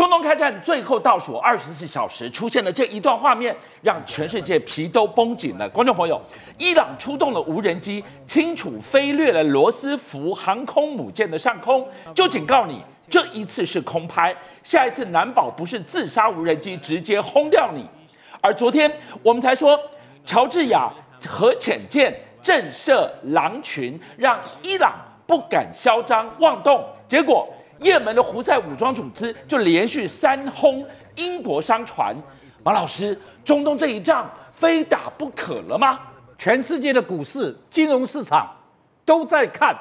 中东开战最后倒数二十四小时，出现了这一段画面，让全世界皮都绷紧了。观众朋友，伊朗出动了无人机，清楚飞掠了罗斯福航空母舰的上空，就警告你，这一次是空拍，下一次难保不是自杀无人机直接轰掉你。而昨天我们才说，乔治亚核潜舰震慑狼群，让伊朗不敢嚣张妄动，结果。也门的胡塞武装组织就连续三轰英国商船，马老师，中东这一仗非打不可了吗？全世界的股市、金融市场都在看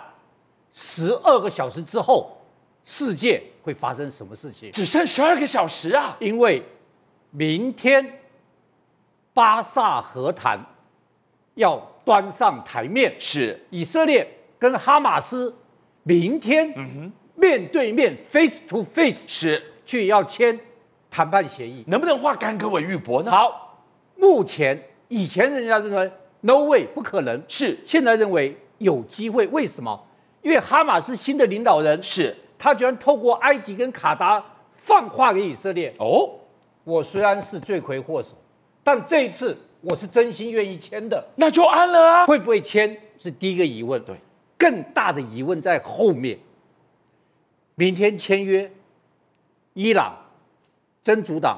十二个小时之后世界会发生什么事情。只剩十二个小时啊！因为明天巴萨和谈要端上台面，是以色列跟哈马斯明天。面对面，face to face，是去要签谈判协议，能不能化干戈为玉帛呢？好，目前以前人家认为 no way 不可能，是现在认为有机会。为什么？因为哈马斯新的领导人是他居然透过埃及跟卡达放话给以色列哦，我虽然是罪魁祸首，但这一次我是真心愿意签的，那就安了啊。会不会签是第一个疑问，对，更大的疑问在后面。明天签约，伊朗、真主党、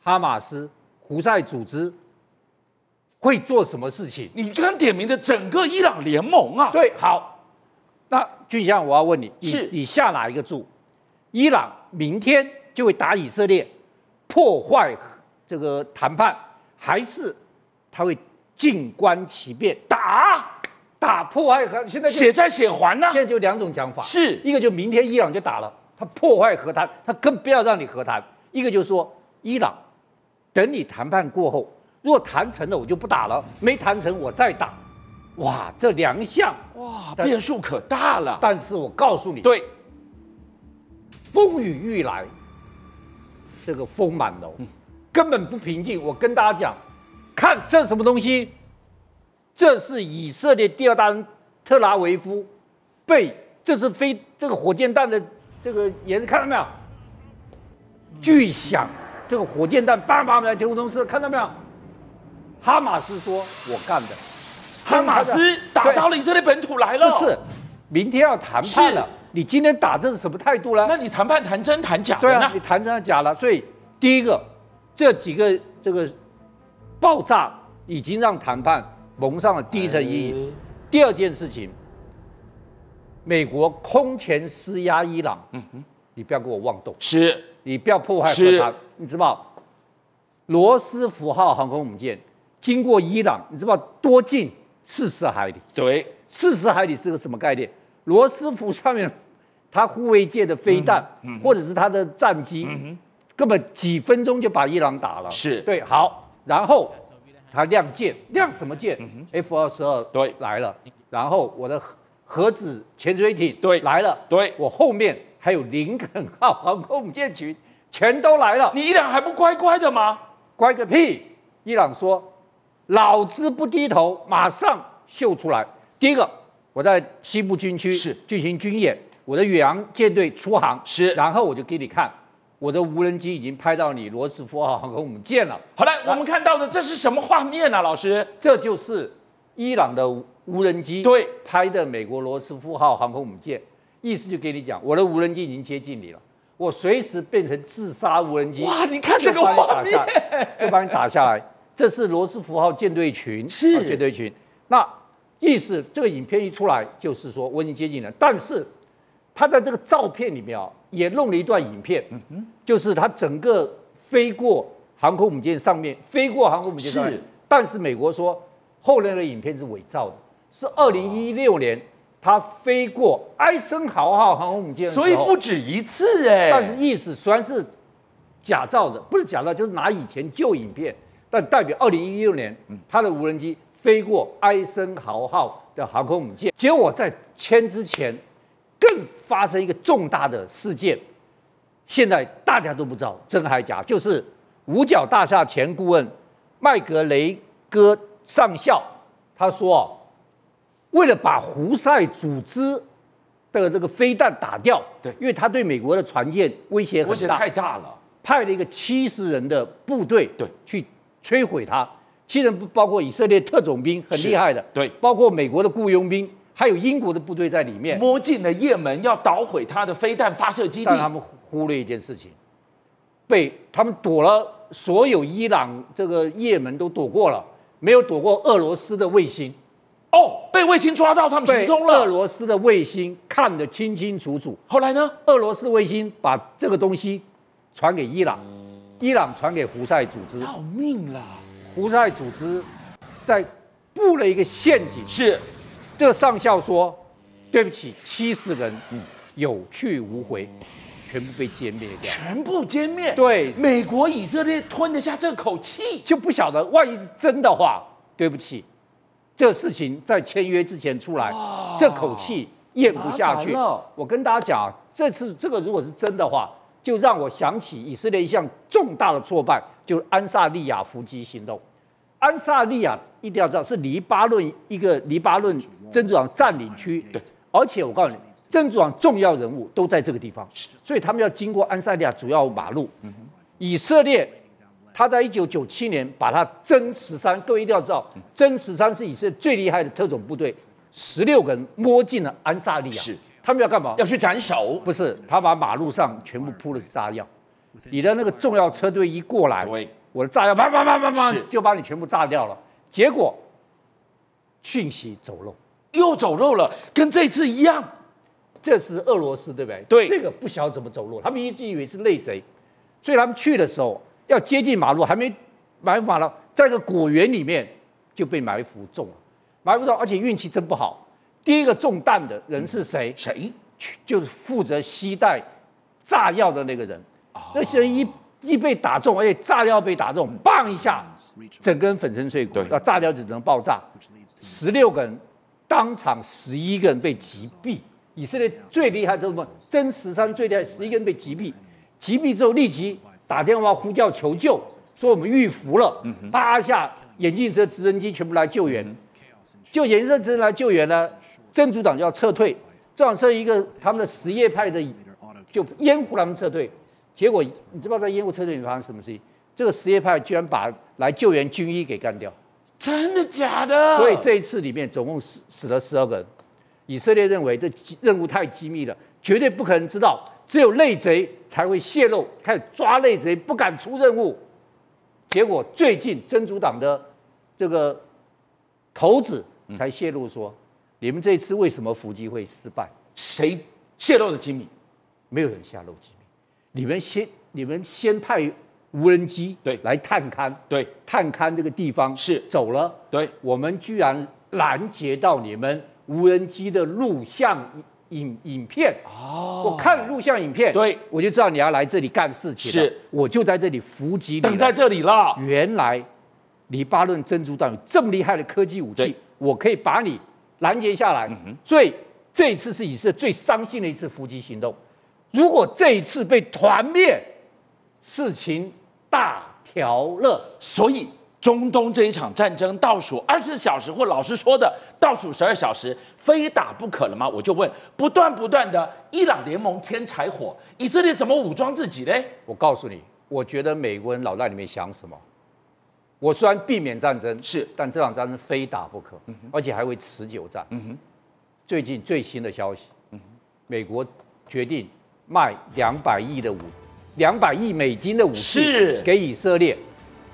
哈马斯、胡塞组织会做什么事情？你刚点名的整个伊朗联盟啊？对，好，那俊相，我要问你，是你下哪一个注？伊朗明天就会打以色列，破坏这个谈判，还是他会静观其变打？打破坏和现在血债血还呢？现在就两种讲法，是一个就明天伊朗就打了，他破坏和谈，他更不要让你和谈；一个就是说伊朗，等你谈判过后，如果谈成了我就不打了，没谈成我再打。哇，这两项哇变数可大了。但是我告诉你，对，风雨欲来，这个风满楼，根本不平静。我跟大家讲，看这什么东西。这是以色列第二大人特拉维夫被，这是飞这个火箭弹的这个眼看到没有？巨响，这个火箭弹叭叭的天空中是看到没有？哈马斯说我干的，哈马斯打到了以色列本土来了。不是，明天要谈判了。你今天打这是什么态度呢？那你谈判谈真谈假？对啊，你谈真假了。所以第一个，这几个这个爆炸已经让谈判。蒙上了第一层阴影。第二件事情，美国空前施压伊朗，嗯哼，你不要给我妄动，是，你不要破坏核谈，你知道？罗斯福号航空母舰经过伊朗，你知道多近？四十海里。对，四十海里是个什么概念？罗斯福上面，它护卫舰的飞弹，或者是它的战机，根本几分钟就把伊朗打了。是对，好，然后。它亮剑，亮什么剑？F 二十二对来了，然后我的核核子潜水艇对来了，对我后面还有林肯号航空母舰群，全都来了。你伊朗还不乖乖的吗？乖个屁！伊朗说，老子不低头，马上秀出来。第一个，我在西部军区是进行军演，我的远洋舰队出航是，然后我就给你看。我的无人机已经拍到你罗斯福号航空母舰了。好了，我们看到的这是什么画面呢？老师，这就是伊朗的无人机对拍的美国罗斯福号航空母舰。意思就给你讲，我的无人机已经接近你了，我随时变成自杀无人机。哇，你看这个画面，就把你打下来。这是罗斯福号舰队群，是舰队群。那意思这个影片一出来，就是说我已经接近了，但是。他在这个照片里面啊，也弄了一段影片，嗯哼，就是他整个飞过航空母舰上面，飞过航空母舰上面。但是美国说后来的影片是伪造的，是二零一六年他飞过埃森豪号航空母舰，所以不止一次哎。但是意思虽然是假造的，不是假造，就是拿以前旧影片，但代表二零一六年他的无人机飞过埃森豪号的航空母舰。结果在签之前。更发生一个重大的事件，现在大家都不知道真还假。就是五角大厦前顾问麦格雷戈上校他说，为了把胡塞组织的这个飞弹打掉，对因为他对美国的船舰威胁威胁，太大了。派了一个七十人的部队，对，去摧毁它。七人不包括以色列特种兵，很厉害的，对包括美国的雇佣兵，还有英国的部队在里面。摸进了也门，要捣毁他的飞弹发射基地但。他们忽略一件事情，被他们躲了，所有伊朗这个也门都躲过了，没有躲过俄罗斯的卫星。哦，被卫星抓到他们行被踪了。俄罗斯的卫星看得清清楚楚。后来呢？俄罗斯卫星把这个东西传给伊朗，伊朗传给胡塞组织，要命了！胡塞组织在布了一个陷阱。是这个上校说：“对不起，七十人有去无回，全部被歼灭掉。全部歼灭。对美国、以色列吞得下这口气。就不晓得万一是真的话，对不起，这事情在签约之前出来，这口气咽不下去了。我跟大家讲啊，这次这个如果是真的话，就让我想起以色列一项重大的挫败，就是安萨利亚伏击行动。安萨利亚一定要知道是黎巴嫩一个黎巴嫩真主党占领区，对，而且我告诉你，真主党重要人物都在这个地方，所以他们要经过安萨利亚主要马路。以色列他在一九九七年把他真十三，各位一定要知道，真十三是以色列最厉害的特种部队，十六个人摸进了安萨利亚，是。他们要干嘛？要去斩首。不是，他把马路上全部铺的是炸药，你的那个重要车队一过来，对，我的炸药啪啪啪啪啪就把你全部炸掉了。结果讯息走漏，又走漏了，跟这次一样。这是俄罗斯对不对？对这个不晓得怎么走漏，他们一直以为是内贼，所以他们去的时候要接近马路，还没埋伏好了，在一个果园里面就被埋伏中了，埋伏中，而且运气真不好。第一个中弹的人是谁？谁？就是负责携带炸药的那个人。哦那些人一一被打中，而且炸药被打中，砰一下，整根粉身碎骨对，那炸药只能爆炸。十六个人当场，十一个人被击毙。以色列最厉害的什么？真十三最厉害，十一个人被击毙。击毙之后立即打电话呼叫求救，说我们遇伏了。啪一下，眼镜蛇、直升机全部来救援。就眼镜蛇、直升机来救援呢，真主党就要撤退。这样是一个他们的什叶派的就掩护他们撤退，结果你知道在掩护撤退里发生什么事情？这个什叶派居然把来救援军医给干掉，真的假的？所以这一次里面总共死死了十二个人。以色列认为这任务太机密了，绝对不可能知道，只有内贼才会泄露，开始抓内贼，不敢出任务。结果最近真主党的这个头子才泄露说，你们这一次为什么伏击会失败？谁泄露的机密？没有人下漏机密，你们先你们先派无人机对来探勘，对探勘这个地方是走了，对，我们居然拦截到你们无人机的录像影影片。哦，我看录像影片，对，我就知道你要来这里干事情了。是，我就在这里伏击你了。等在这里了。原来黎巴嫩真主党有这么厉害的科技武对器，我可以把你拦截下来。所以这一次是以色列最伤心的一次伏击行动。如果这一次被团灭，事情大条了。所以中东这一场战争倒数二十四小时，或老实说的倒数十二小时，非打不可了吗？我就问，不断不断的伊朗联盟添柴火，以色列怎么武装自己嘞？我告诉你，我觉得美国人脑袋里面想什么？我虽然避免战争，是但这场战争非打不可，而且还会持久战。最近最新的消息，美国决定卖两百亿的武，两百亿美金的武器给以色列，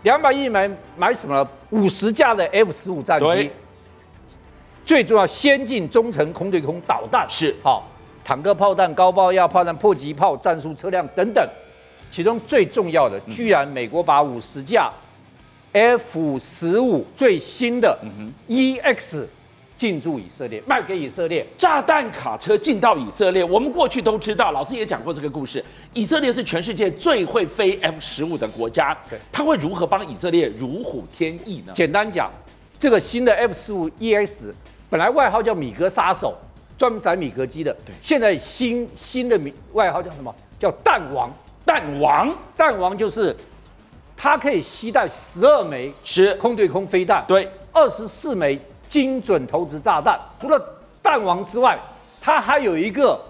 两百亿买买什么？呢？五十架的 F 十五战机，最重要先进中程空对空导弹是。好，坦克炮弹、高爆药炮弹、迫击炮、战术车辆等等。其中最重要的，居然美国把五十架 F 十五最新的 EX 进驻以色列，卖给以色列。炸弹卡车进到以色列，我们过去都知道，老师也讲过这个故事。以色列是全世界最会飞 F 十五的国家对，它会如何帮以色列如虎添翼呢？简单讲，这个新的 F 十五 EX 本来外号叫米格杀手，专门载米格机的。对现在新新的名外号叫什么？叫弹王。弹王弹王就是它可以携带十二枚是，空对空飞弹，对，二十四枚精准投掷炸弹。除了弹王之外，它还有一个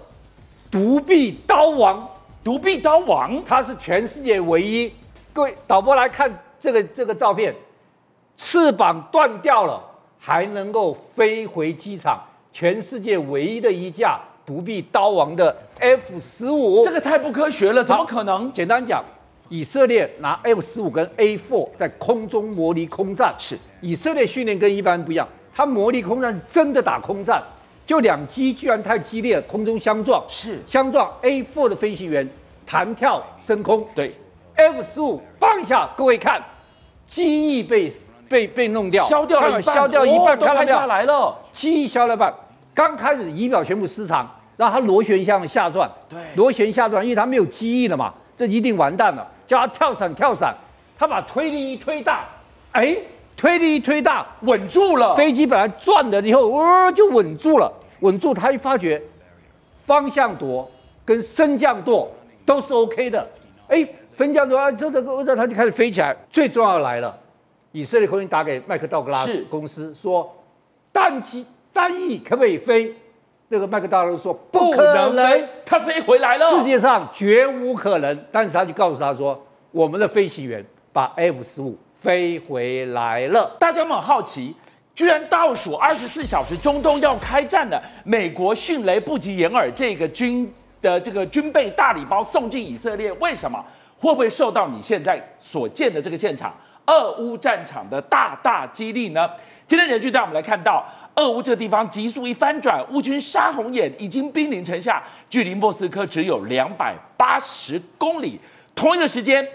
独臂刀王，独臂刀王，它是全世界唯一。各位导播来看这个这个照片，翅膀断掉了，还能够飞回机场，全世界唯一的一架独臂刀王的 F 十五。这个太不科学了，怎么可能？简单讲，以色列拿 F 十五跟 A four 在空中模拟空战，是以色列训练跟一般不一样，它模拟空战真的打空战。就两机居然太激烈，空中相撞，是相撞。A4 的飞行员弹跳升空，对，F 十五放一下，各位看，机翼被被被弄掉，消掉了一半，消掉一半，都拍下来了，机翼消了半。刚开始仪表全部失常，然后它螺旋向下转，对，螺旋下转，因为它没有机翼了嘛，这一定完蛋了。叫它跳伞跳伞，它把推力一推大，哎。推力一推大，稳住了。飞机本来转的以后，哦，就稳住了。稳住，他一发觉方向舵跟升降舵都是 OK 的。哎，升降舵啊，就这个，他就开始飞起来。最重要来了，以色列空军打给麦克道格拉斯公司说，单机单翼可不可以飞？那个麦克道格拉斯说不可能，他飞回来了。世界上绝无可能。但是他就告诉他说，我们的飞行员把 F 十五。飞回来了，大家们好奇，居然倒数二十四小时，中东要开战了。美国迅雷不及掩耳，这个军的这个军备大礼包送进以色列，为什么？会不会受到你现在所见的这个现场俄乌战场的大大激励呢？今天人剧带我们来看到，俄乌这个地方急速一翻转，乌军杀红眼已经兵临城下，距离莫斯科只有两百八十公里。同一个时间，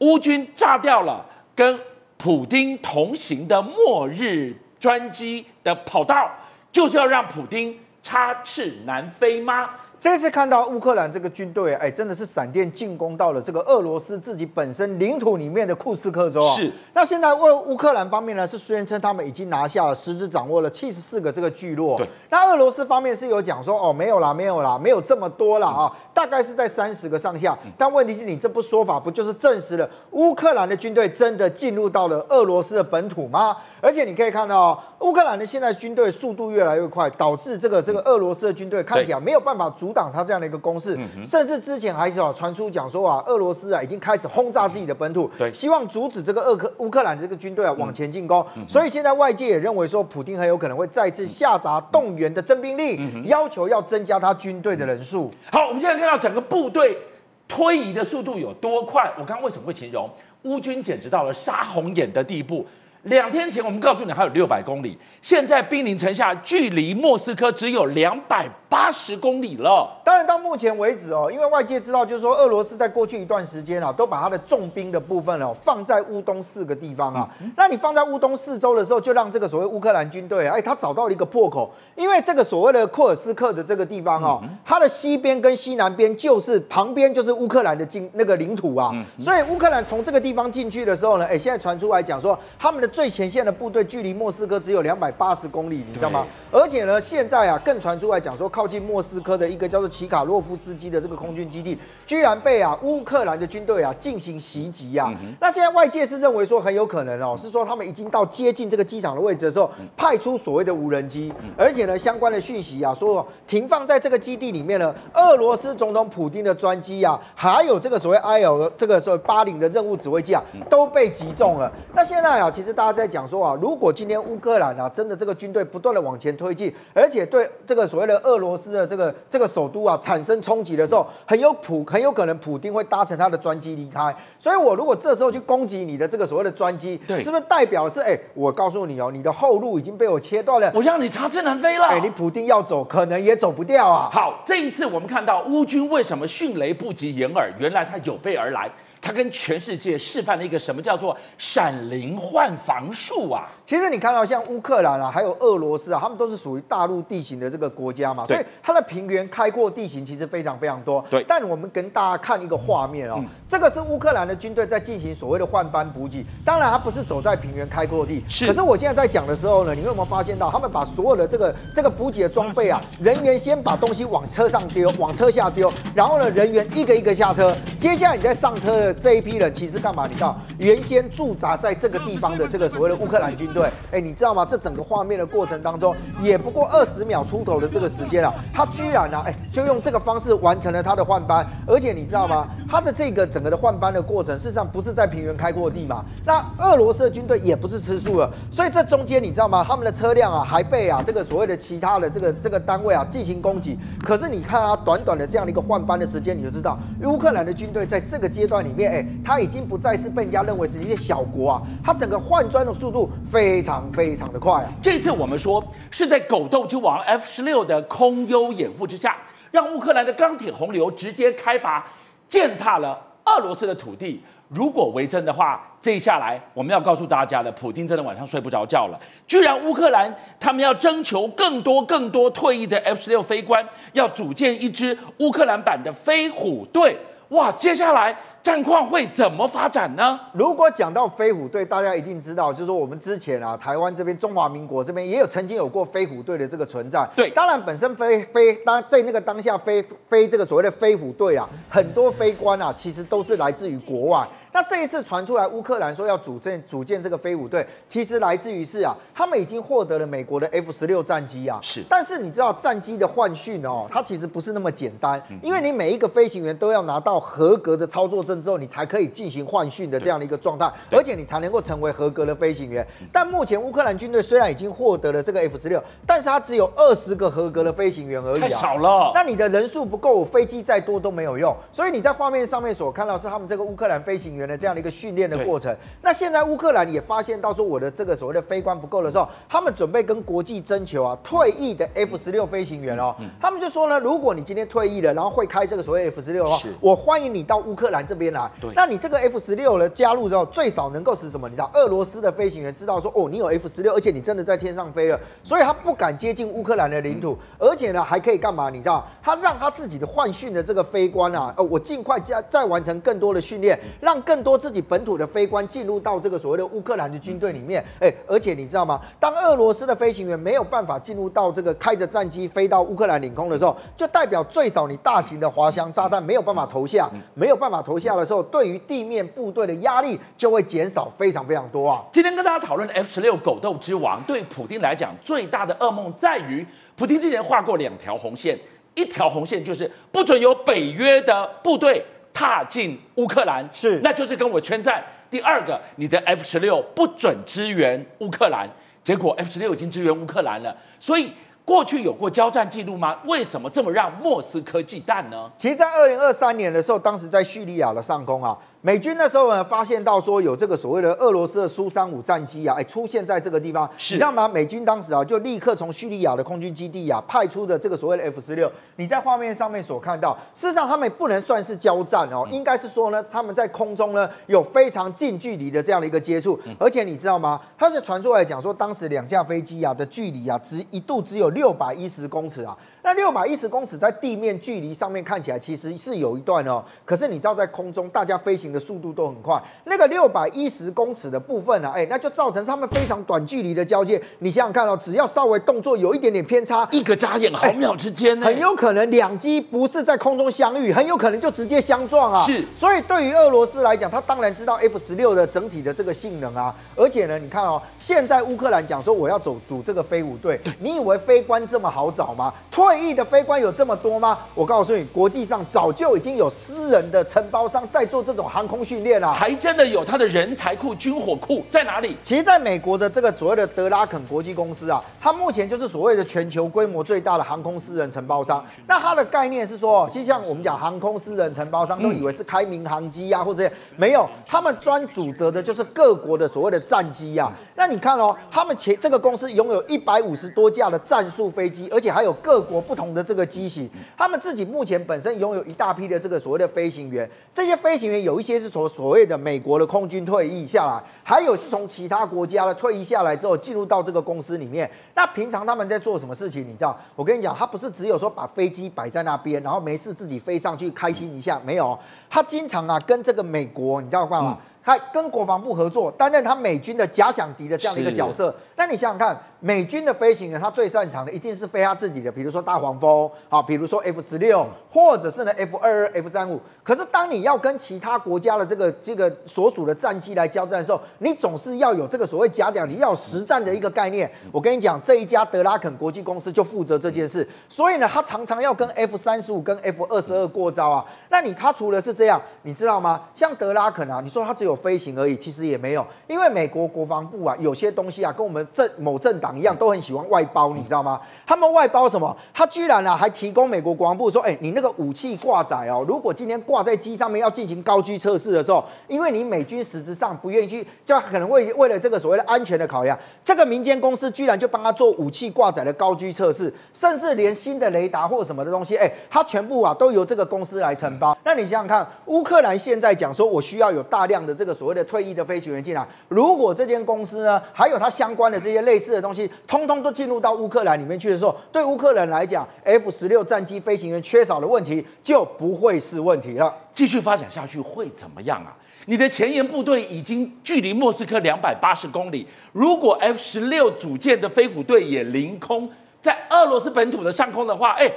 乌军炸掉了。跟普丁同行的末日专机的跑道，就是要让普丁插翅难飞吗？这次看到乌克兰这个军队，哎，真的是闪电进攻到了这个俄罗斯自己本身领土里面的库斯克州啊。是。那现在乌乌克兰方面呢，是宣称他们已经拿下了，实质掌握了七十四个这个聚落。对。那俄罗斯方面是有讲说，哦，没有啦，没有啦，没有这么多啦啊，大概是在三十个上下。但问题是你这不说法，不就是证实了乌克兰的军队真的进入到了俄罗斯的本土吗？而且你可以看到，乌克兰的现在军队速度越来越快，导致这个这个俄罗斯的军队看起来没有办法阻挡他这样的一个攻势，甚至之前还是啊传出讲说啊，俄罗斯啊已经开始轰炸自己的本土，对，希望阻止这个俄克乌克兰这个军队啊往前进攻。所以现在外界也认为说，普京很有可能会再次下达动员的征兵令，要求要增加他军队的人数。好，我们现在看到整个部队推移的速度有多快？我刚刚为什么会形容乌军简直到了杀红眼的地步？两天前，我们告诉你还有六百公里，现在兵临城下，距离莫斯科只有两百八十公里了。当然，到目前为止哦，因为外界知道，就是说俄罗斯在过去一段时间啊，都把它的重兵的部分哦放在乌东四个地方啊。那你放在乌东四周的时候，就让这个所谓乌克兰军队，哎，他找到了一个破口，因为这个所谓的库尔斯克的这个地方哦，它的西边跟西南边就是旁边就是乌克兰的境那个领土啊，所以乌克兰从这个地方进去的时候呢，哎，现在传出来讲说他们的。最前线的部队距离莫斯科只有两百八十公里，你知道吗？而且呢，现在啊，更传出来讲说，靠近莫斯科的一个叫做奇卡洛夫斯基的这个空军基地，居然被啊乌克兰的军队啊进行袭击啊。那现在外界是认为说很有可能哦，是说他们已经到接近这个机场的位置的时候，派出所谓的无人机，而且呢，相关的讯息啊说停放在这个基地里面呢，俄罗斯总统普京的专机啊，还有这个所谓 I L 这个所谓巴林的任务指挥机啊，都被击中了。那现在啊，其实大他在讲说啊，如果今天乌克兰啊真的这个军队不断的往前推进，而且对这个所谓的俄罗斯的这个这个首都啊产生冲击的时候，很有普很有可能普丁会搭乘他的专机离开。所以，我如果这时候去攻击你的这个所谓的专机，是不是代表是哎，我告诉你哦，你的后路已经被我切断了，我让你插翅难飞了。哎，你普丁要走，可能也走不掉啊。好，这一次我们看到乌军为什么迅雷不及掩耳，原来他有备而来。他跟全世界示范了一个什么叫做闪灵换防术啊？其实你看到像乌克兰啊，还有俄罗斯啊，他们都是属于大陆地形的这个国家嘛，所以它的平原开阔地形其实非常非常多。对，但我们跟大家看一个画面哦，这个是乌克兰的军队在进行所谓的换班补给。当然，它不是走在平原开阔地，是。可是我现在在讲的时候呢，你有没有发现到，他们把所有的这个这个补给的装备啊，人员先把东西往车上丢，往车下丢，然后呢，人员一个一个下车，接下来你再上车的这一批人，其实干嘛？你知道，原先驻扎在这个地方的这。个所谓的乌克兰军队。哎，你知道吗？这整个画面的过程当中，也不过二十秒出头的这个时间啊，他居然呢，哎，就用这个方式完成了他的换班。而且你知道吗？他的这个整个的换班的过程，事实上不是在平原开阔地嘛？那俄罗斯的军队也不是吃素的，所以这中间你知道吗？他们的车辆啊，还被啊这个所谓的其他的这个这个单位啊进行攻击。可是你看啊，短短的这样的一个换班的时间，你就知道乌克兰的军队在这个阶段里面，哎，他已经不再是被人家认为是一些小国啊，他整个换砖的速度非常非常的快啊。这次我们说是在狗斗之王 F 十六的空优掩护之下，让乌克兰的钢铁洪流直接开拔。践踏了俄罗斯的土地，如果为真的话，这一下来我们要告诉大家的，普京真的晚上睡不着觉了。居然乌克兰他们要征求更多更多退役的 F 十六飞官，要组建一支乌克兰版的飞虎队。哇，接下来。战况会怎么发展呢？如果讲到飞虎队，大家一定知道，就是说我们之前啊，台湾这边中华民国这边也有曾经有过飞虎队的这个存在。对，当然本身飞飞当在那个当下飞飞这个所谓的飞虎队啊，很多飞官啊，其实都是来自于国外。那这一次传出来，乌克兰说要组建组建这个飞虎队，其实来自于是啊，他们已经获得了美国的 F 十六战机啊。是，但是你知道战机的换训哦，它其实不是那么简单，因为你每一个飞行员都要拿到合格的操作证之后，你才可以进行换训的这样的一个状态，而且你才能够成为合格的飞行员。但目前乌克兰军队虽然已经获得了这个 F 十六，但是它只有二十个合格的飞行员而已啊，太少了。那你的人数不够，飞机再多都没有用。所以你在画面上面所看到是他们这个乌克兰飞行员的这样的一个训练。的过程。那现在乌克兰也发现到说我的这个所谓的飞官不够的时候，他们准备跟国际征求啊退役的 F 十六飞行员哦。他们就说呢，如果你今天退役了，然后会开这个所谓 F 十六的话，我欢迎你到乌克兰这边来。那你这个 F 十六呢加入之后，最少能够使什么？你知道俄罗斯的飞行员知道说哦，你有 F 十六，而且你真的在天上飞了，所以他不敢接近乌克兰的领土，而且呢还可以干嘛？你知道，他让他自己的换训的这个飞官啊，哦，我尽快加再完成更多的训练，让更多自己本土。的飞官进入到这个所谓的乌克兰的军队里面，哎，而且你知道吗？当俄罗斯的飞行员没有办法进入到这个开着战机飞到乌克兰领空的时候，就代表最少你大型的滑翔炸弹没有办法投下，没有办法投下的时候，对于地面部队的压力就会减少非常非常多啊。今天跟大家讨论的 F 十六狗斗之王，对普京来讲最大的噩梦在于，普京之前画过两条红线，一条红线就是不准有北约的部队。踏进乌克兰是，那就是跟我宣战。第二个，你的 F 十六不准支援乌克兰，结果 F 十六已经支援乌克兰了，所以。过去有过交战记录吗？为什么这么让莫斯科忌惮呢？其实，在二零二三年的时候，当时在叙利亚的上空啊，美军那时候呢发现到说有这个所谓的俄罗斯的苏三五战机啊，哎出现在这个地方，你知道吗？美军当时啊就立刻从叙利亚的空军基地啊派出的这个所谓的 F 十六，你在画面上面所看到，事实上他们不能算是交战哦，应该是说呢他们在空中呢有非常近距离的这样的一个接触，而且你知道吗？它是传出来讲说，当时两架飞机啊的距离啊只一度只有。六百一十公尺啊。那六百一十公尺在地面距离上面看起来其实是有一段哦，可是你知道在空中大家飞行的速度都很快，那个六百一十公尺的部分呢，哎，那就造成他们非常短距离的交界。你想想看哦，只要稍微动作有一点点偏差，一个眨眼毫秒之间呢，很有可能两机不是在空中相遇，很有可能就直接相撞啊。是，所以对于俄罗斯来讲，他当然知道 F 十六的整体的这个性能啊，而且呢，你看哦，现在乌克兰讲说我要走组这个飞舞队，你以为飞官这么好找吗？退役的飞官有。这么多吗？我告诉你，国际上早就已经有私人的承包商在做这种航空训练了，还真的有他的人才库、军火库在哪里？其实，在美国的这个所谓的德拉肯国际公司啊，它目前就是所谓的全球规模最大的航空私人承包商。那它的概念是说，其实像我们讲航空私人承包商，都以为是开民航机啊，或者没有，他们专主责的就是各国的所谓的战机呀。那你看哦，他们前这个公司拥有一百五十多架的战术飞机，而且还有各国不同的这个机型。他们自己目前本身拥有一大批的这个所谓的飞行员，这些飞行员有一些是从所谓的美国的空军退役下来，还有是从其他国家的退役下来之后进入到这个公司里面。那平常他们在做什么事情？你知道？我跟你讲，他不是只有说把飞机摆在那边，然后没事自己飞上去开心一下，没有，他经常啊跟这个美国，你知道干嘛？他跟国防部合作，担任他美军的假想敌的这样的一个角色。那你想想看。美军的飞行员他最擅长的一定是飞他自己的，比如说大黄蜂，好，比如说 F 十六，或者是呢 F 二二、F 三五。可是当你要跟其他国家的这个这个所属的战机来交战的时候，你总是要有这个所谓假两级，要实战的一个概念。我跟你讲，这一家德拉肯国际公司就负责这件事，所以呢，他常常要跟 F 三十五、跟 F 二十二过招啊。那你他除了是这样，你知道吗？像德拉肯啊，你说他只有飞行而已，其实也没有，因为美国国防部啊，有些东西啊，跟我们政某政党一样，都很喜欢外包，你知道吗？他们外包什么？他居然啊，还提供美国国防部说，哎，你那个武器挂载哦，如果今天挂在机上面要进行高居测试的时候，因为你美军实质上不愿意去，就可能为为了这个所谓的安全的考量，这个民间公司居然就帮他做武器挂载的高居测试，甚至连新的雷达或什么的东西，哎，他全部啊都由这个公司来承包。那你想想看，乌克兰现在讲说我需要有大量的这个所谓的退役的飞行员进来，如果这间公司呢，还有它相关的这些类似的东西，通通都进入到乌克兰里面去的时候，对乌克兰来讲，F 十六战机飞行员缺少的问题就不会是问题了。继续发展下去会怎么样啊？你的前沿部队已经距离莫斯科两百八十公里，如果 F 十六组建的飞虎队也凌空在俄罗斯本土的上空的话，哎，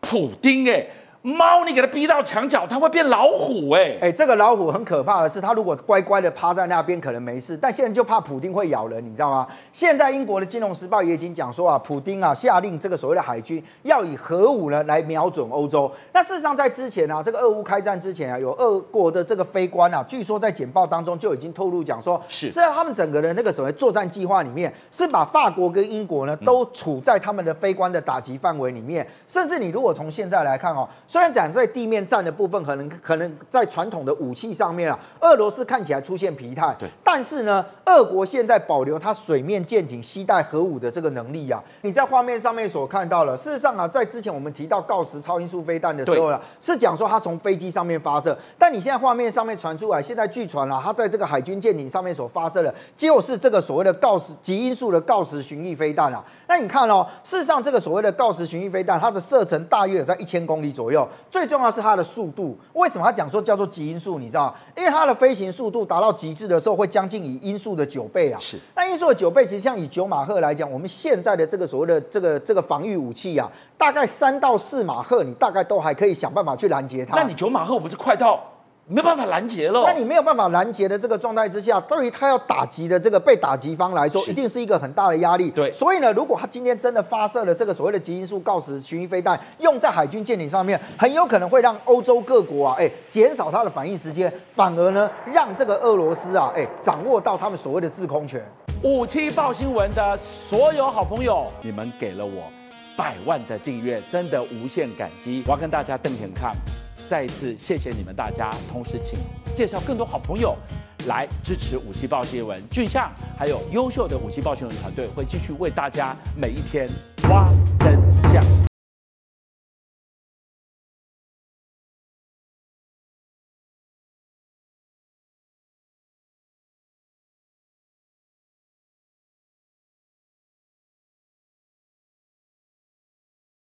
普丁哎。猫，你给它逼到墙角，它会变老虎哎哎，这个老虎很可怕的是，它如果乖乖的趴在那边，可能没事，但现在就怕普丁会咬人，你知道吗？现在英国的金融时报也已经讲说啊，普丁啊下令这个所谓的海军要以核武呢来瞄准欧洲。那事实上在之前啊，这个俄乌开战之前啊，有俄国的这个飞官啊，据说在简报当中就已经透露讲说，是在他们整个的那个所谓作战计划里面，是把法国跟英国呢都处在他们的飞官的打击范围里面，甚至你如果从现在来看哦。虽然讲在地面战的部分，可能可能在传统的武器上面啊，俄罗斯看起来出现疲态。对，但是呢，俄国现在保留它水面舰艇携带核武的这个能力啊。你在画面上面所看到了，事实上啊，在之前我们提到锆石超音速飞弹的时候啊，是讲说它从飞机上面发射。但你现在画面上面传出来，现在据传啊，它在这个海军舰艇上面所发射的，就是这个所谓的锆石极音速的锆石巡弋飞弹啊。那你看哦，事实上这个所谓的锆石巡弋飞弹，它的射程大约有在一千公里左右。最重要是它的速度。为什么它讲说叫做极音速？你知道因为它的飞行速度达到极致的时候，会将近以音速的九倍啊。是。那音速的九倍，其实像以九马赫来讲，我们现在的这个所谓的这个这个防御武器啊，大概三到四马赫，你大概都还可以想办法去拦截它。那你九马赫不是快到？没有办法拦截了。那你没有办法拦截的这个状态之下，对于他要打击的这个被打击方来说，一定是一个很大的压力。对，所以呢，如果他今天真的发射了这个所谓的极音速锆石巡弋飞弹，用在海军舰艇上面，很有可能会让欧洲各国啊，哎，减少它的反应时间，反而呢，让这个俄罗斯啊，哎，掌握到他们所谓的制空权。五七报新闻的所有好朋友，你们给了我百万的订阅，真的无限感激。我要跟大家瞪眼看。再一次谢谢你们大家，同时请介绍更多好朋友来支持武器报新闻。俊相还有优秀的武器报新闻团队会继续为大家每一天挖真相。